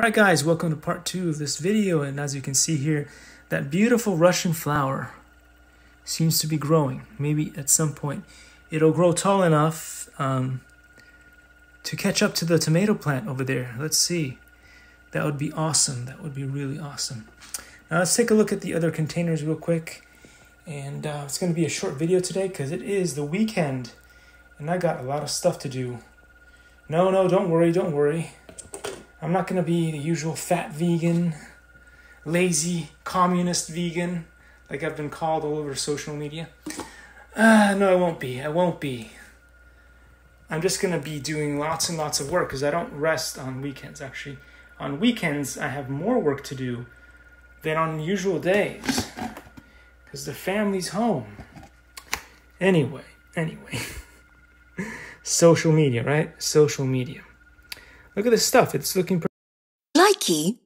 Alright guys, welcome to part two of this video and as you can see here, that beautiful Russian flower seems to be growing. Maybe at some point it'll grow tall enough um, to catch up to the tomato plant over there. Let's see. That would be awesome. That would be really awesome. Now let's take a look at the other containers real quick. And uh, it's going to be a short video today because it is the weekend and I got a lot of stuff to do. No, no, don't worry, don't worry. I'm not going to be the usual fat vegan, lazy communist vegan like I've been called all over social media. Uh, no, I won't be. I won't be. I'm just going to be doing lots and lots of work because I don't rest on weekends, actually. On weekends, I have more work to do than on usual days because the family's home. Anyway, anyway. social media, right? Social media. Look at this stuff. It's looking pretty. Likey